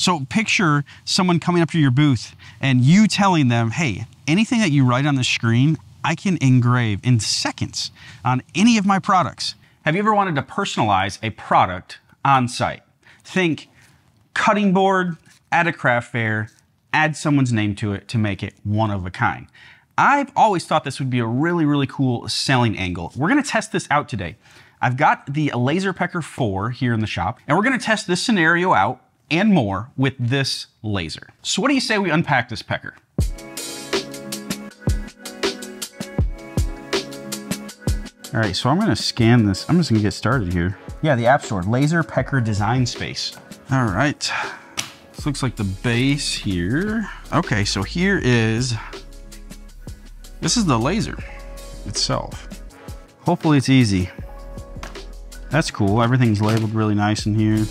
So picture someone coming up to your booth and you telling them, hey, anything that you write on the screen, I can engrave in seconds on any of my products. Have you ever wanted to personalize a product on site? Think cutting board at a craft fair, add someone's name to it to make it one of a kind. I've always thought this would be a really, really cool selling angle. We're gonna test this out today. I've got the LaserPecker 4 here in the shop, and we're gonna test this scenario out and more with this laser. So what do you say we unpack this pecker? All right, so I'm gonna scan this. I'm just gonna get started here. Yeah, the App Store, Laser Pecker Design Space. All right, this looks like the base here. Okay, so here is, this is the laser itself. Hopefully it's easy. That's cool, everything's labeled really nice in here.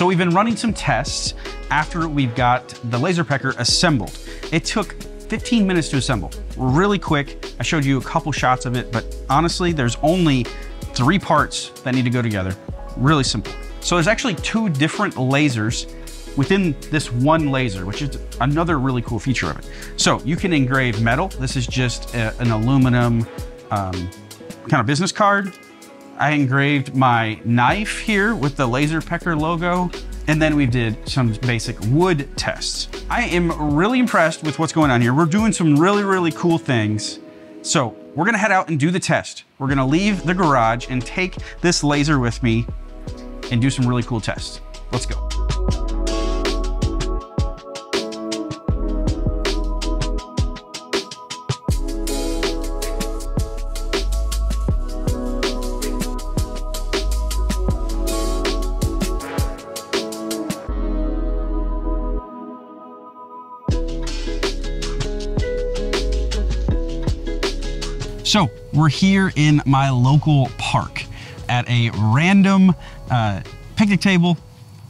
So we've been running some tests after we've got the laser pecker assembled. It took 15 minutes to assemble, really quick. I showed you a couple shots of it, but honestly, there's only three parts that need to go together. Really simple. So there's actually two different lasers within this one laser, which is another really cool feature of it. So you can engrave metal. This is just a, an aluminum um, kind of business card I engraved my knife here with the LaserPecker logo, and then we did some basic wood tests. I am really impressed with what's going on here. We're doing some really, really cool things. So we're gonna head out and do the test. We're gonna leave the garage and take this laser with me and do some really cool tests. Let's go. So we're here in my local park at a random uh, picnic table,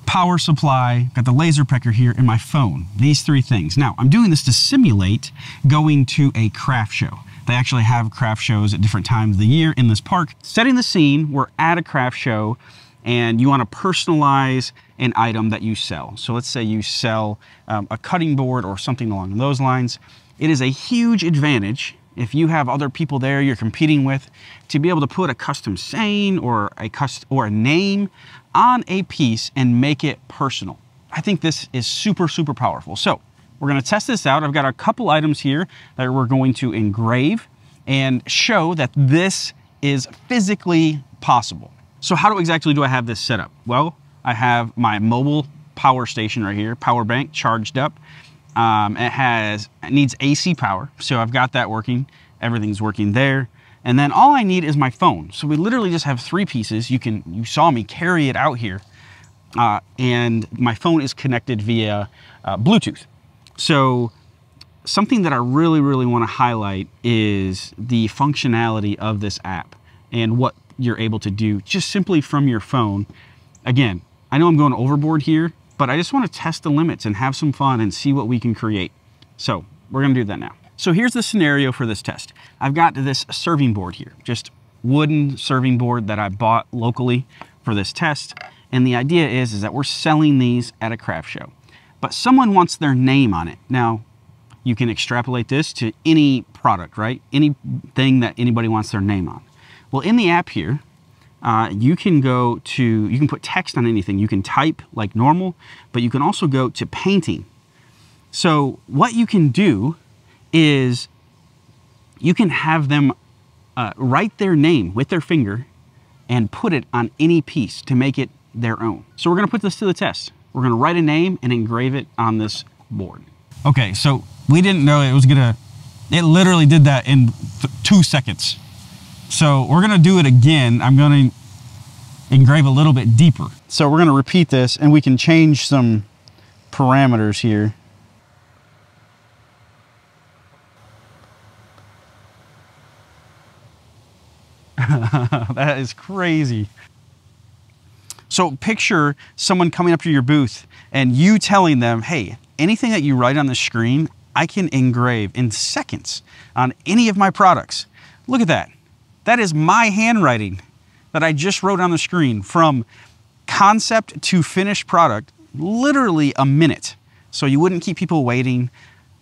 power supply, got the LaserPecker here, and my phone. These three things. Now, I'm doing this to simulate going to a craft show. They actually have craft shows at different times of the year in this park. Setting the scene, we're at a craft show and you want to personalize an item that you sell. So let's say you sell um, a cutting board or something along those lines. It is a huge advantage if you have other people there you're competing with, to be able to put a custom saying or a cust or a name on a piece and make it personal. I think this is super, super powerful. So we're gonna test this out. I've got a couple items here that we're going to engrave and show that this is physically possible. So how do exactly do I have this set up? Well, I have my mobile power station right here, power bank charged up. Um, it has it needs AC power, so I've got that working. Everything's working there. And then all I need is my phone. So we literally just have three pieces. You can you saw me carry it out here, uh, and my phone is connected via uh, Bluetooth. So something that I really really want to highlight is the functionality of this app and what you're able to do just simply from your phone. Again, I know I'm going overboard here, but I just want to test the limits and have some fun and see what we can create. So we're gonna do that now. So here's the scenario for this test. I've got this serving board here, just wooden serving board that I bought locally for this test. And the idea is, is that we're selling these at a craft show, but someone wants their name on it. Now, you can extrapolate this to any product, right? Anything that anybody wants their name on. Well, in the app here, uh, you can go to, you can put text on anything. You can type like normal, but you can also go to painting. So what you can do is you can have them uh, write their name with their finger and put it on any piece to make it their own. So we're gonna put this to the test. We're gonna write a name and engrave it on this board. Okay, so we didn't know it was gonna, it literally did that in two seconds. So we're gonna do it again. I'm gonna engrave a little bit deeper. So we're gonna repeat this and we can change some parameters here. that is crazy. So picture someone coming up to your booth and you telling them, hey, anything that you write on the screen, I can engrave in seconds on any of my products. Look at that. That is my handwriting that I just wrote on the screen from concept to finished product, literally a minute. So you wouldn't keep people waiting.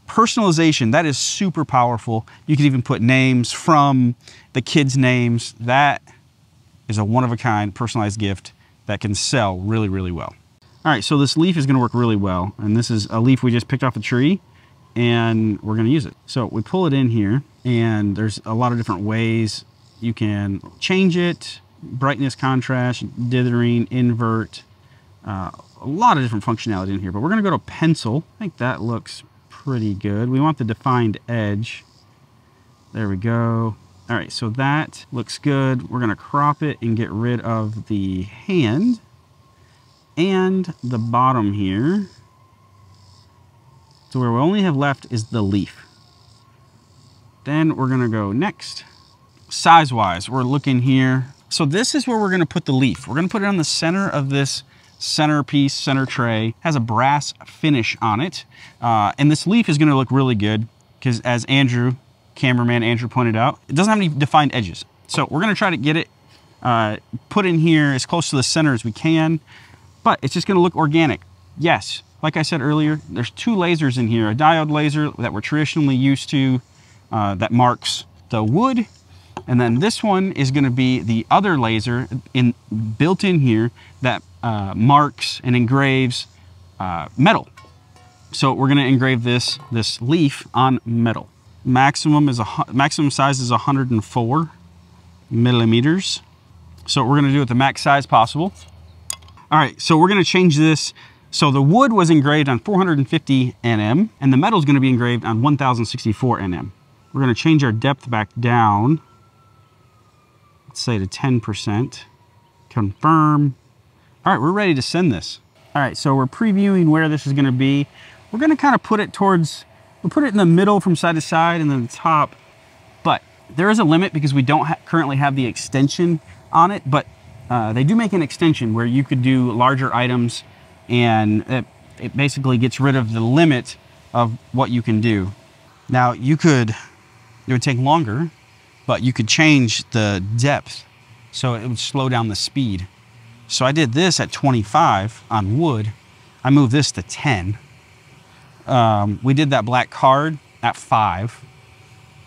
Personalization, that is super powerful. You could even put names from the kids' names. That is a one of a kind personalized gift that can sell really, really well. All right, so this leaf is gonna work really well. And this is a leaf we just picked off a tree and we're gonna use it. So we pull it in here and there's a lot of different ways you can change it, brightness, contrast, dithering, invert, uh, a lot of different functionality in here, but we're gonna go to pencil. I think that looks pretty good. We want the defined edge. There we go. All right, so that looks good. We're gonna crop it and get rid of the hand and the bottom here. So where we only have left is the leaf. Then we're gonna go next. Size-wise, we're looking here. So this is where we're gonna put the leaf. We're gonna put it on the center of this centerpiece, center tray. Has a brass finish on it. Uh, and this leaf is gonna look really good because as Andrew cameraman Andrew pointed out, it doesn't have any defined edges. So we're gonna try to get it uh, put in here as close to the center as we can, but it's just gonna look organic. Yes, like I said earlier, there's two lasers in here, a diode laser that we're traditionally used to uh, that marks the wood, and then this one is gonna be the other laser in built in here that uh, marks and engraves uh, metal. So we're gonna engrave this, this leaf on metal. Maximum is a maximum size is 104 millimeters. So we're gonna do it the max size possible. All right, so we're gonna change this. So the wood was engraved on 450 nm and the metal is gonna be engraved on 1064 nm. We're gonna change our depth back down, let's say to 10%, confirm. All right, we're ready to send this. All right, so we're previewing where this is gonna be. We're gonna kind of put it towards We'll put it in the middle from side to side and then the top, but there is a limit because we don't ha currently have the extension on it, but uh, they do make an extension where you could do larger items and it, it basically gets rid of the limit of what you can do. Now you could, it would take longer, but you could change the depth so it would slow down the speed. So I did this at 25 on wood. I moved this to 10 um, we did that black card at five,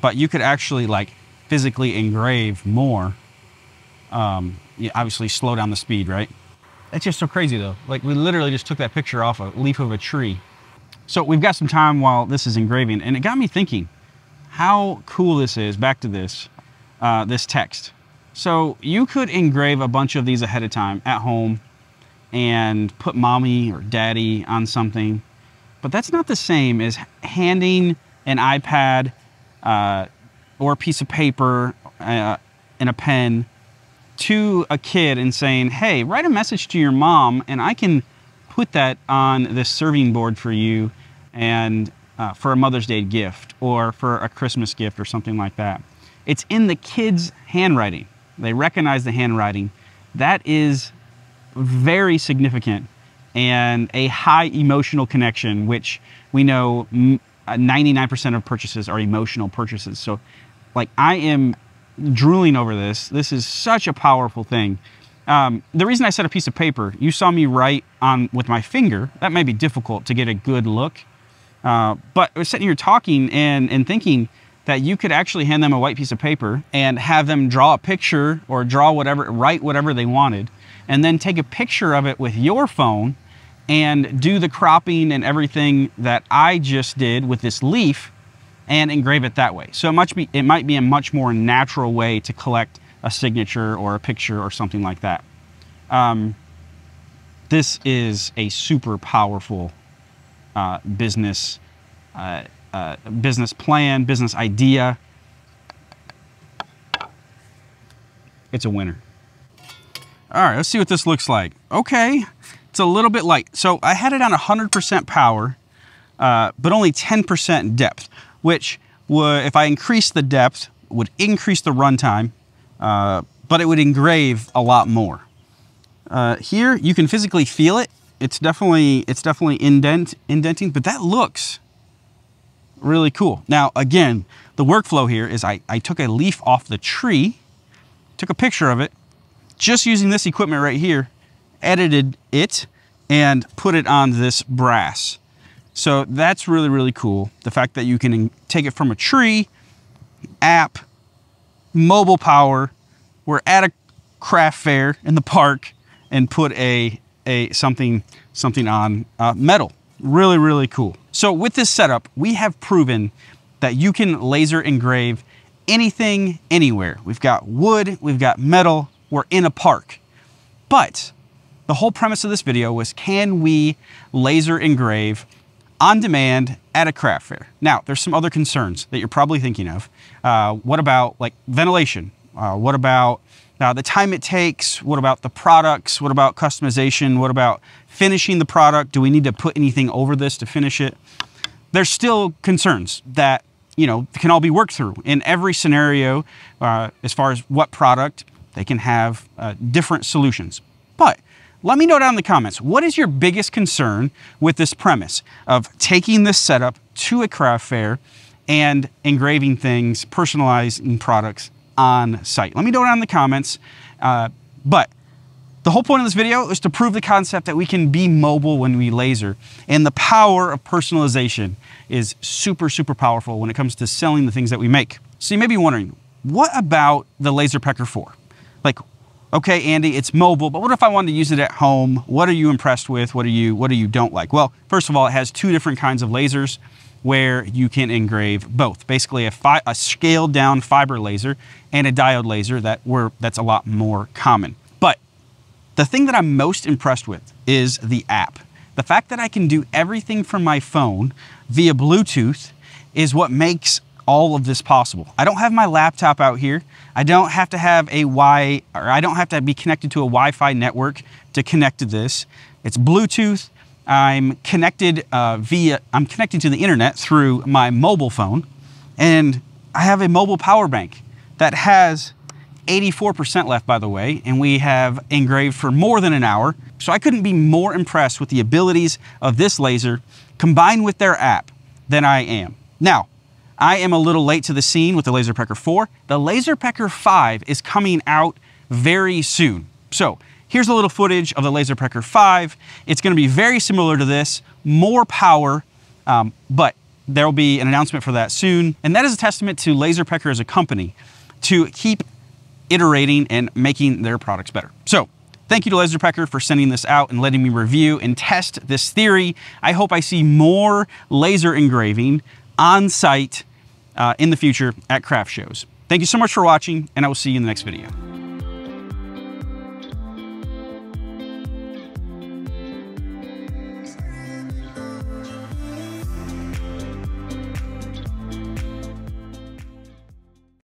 but you could actually like physically engrave more. Um, you obviously slow down the speed, right? That's just so crazy though. Like we literally just took that picture off a leaf of a tree. So we've got some time while this is engraving and it got me thinking how cool this is, back to this, uh, this text. So you could engrave a bunch of these ahead of time at home and put mommy or daddy on something but that's not the same as handing an iPad uh, or a piece of paper uh, and a pen to a kid and saying, hey, write a message to your mom and I can put that on this serving board for you and uh, for a Mother's Day gift or for a Christmas gift or something like that. It's in the kid's handwriting. They recognize the handwriting. That is very significant and a high emotional connection, which we know 99% uh, of purchases are emotional purchases. So, like, I am drooling over this. This is such a powerful thing. Um, the reason I said a piece of paper, you saw me write on with my finger. That may be difficult to get a good look. Uh, but I was sitting here talking and, and thinking that you could actually hand them a white piece of paper and have them draw a picture or draw whatever, write whatever they wanted, and then take a picture of it with your phone and do the cropping and everything that I just did with this leaf and engrave it that way. So it might be, it might be a much more natural way to collect a signature or a picture or something like that. Um, this is a super powerful uh, business uh, uh, business plan, business idea. It's a winner. All right, let's see what this looks like. Okay, it's a little bit light. So I had it on 100% power, uh, but only 10% depth, which would, if I increase the depth, would increase the runtime, uh, but it would engrave a lot more. Uh, here, you can physically feel it. It's definitely, it's definitely indent, indenting, but that looks really cool. Now, again, the workflow here is I, I took a leaf off the tree, took a picture of it, just using this equipment right here, edited it and put it on this brass. So that's really, really cool. The fact that you can take it from a tree, app, mobile power. We're at a craft fair in the park and put a, a something, something on uh, metal. Really, really cool. So with this setup, we have proven that you can laser engrave anything, anywhere. We've got wood, we've got metal, we're in a park. But the whole premise of this video was can we laser engrave on demand at a craft fair? Now, there's some other concerns that you're probably thinking of. Uh, what about like ventilation? Uh, what about uh, the time it takes? What about the products? What about customization? What about finishing the product? Do we need to put anything over this to finish it? There's still concerns that you know can all be worked through in every scenario uh, as far as what product they can have uh, different solutions. But let me know down in the comments, what is your biggest concern with this premise of taking this setup to a craft fair and engraving things, personalizing products on site? Let me know down in the comments. Uh, but the whole point of this video is to prove the concept that we can be mobile when we laser. And the power of personalization is super, super powerful when it comes to selling the things that we make. So you may be wondering, what about the LaserPecker 4? Like, okay, Andy, it's mobile, but what if I wanted to use it at home? What are you impressed with? What are you, what do you don't like? Well, first of all, it has two different kinds of lasers where you can engrave both. Basically a, a scaled down fiber laser and a diode laser that were, that's a lot more common. But the thing that I'm most impressed with is the app. The fact that I can do everything from my phone via Bluetooth is what makes all of this possible. I don't have my laptop out here. I don't have to have a Wi, or I don't have to be connected to a Wi-Fi network to connect to this. It's Bluetooth. I'm connected uh, via, I'm connected to the internet through my mobile phone, and I have a mobile power bank that has 84% left, by the way, and we have engraved for more than an hour. So I couldn't be more impressed with the abilities of this laser combined with their app than I am. Now, I am a little late to the scene with the LaserPecker 4. The LaserPecker 5 is coming out very soon. So here's a little footage of the Laser LaserPecker 5. It's gonna be very similar to this, more power, um, but there will be an announcement for that soon. And that is a testament to Laser LaserPecker as a company to keep iterating and making their products better. So Thank you to Laser LaserPecker for sending this out and letting me review and test this theory. I hope I see more laser engraving on site uh, in the future at craft shows. Thank you so much for watching, and I will see you in the next video.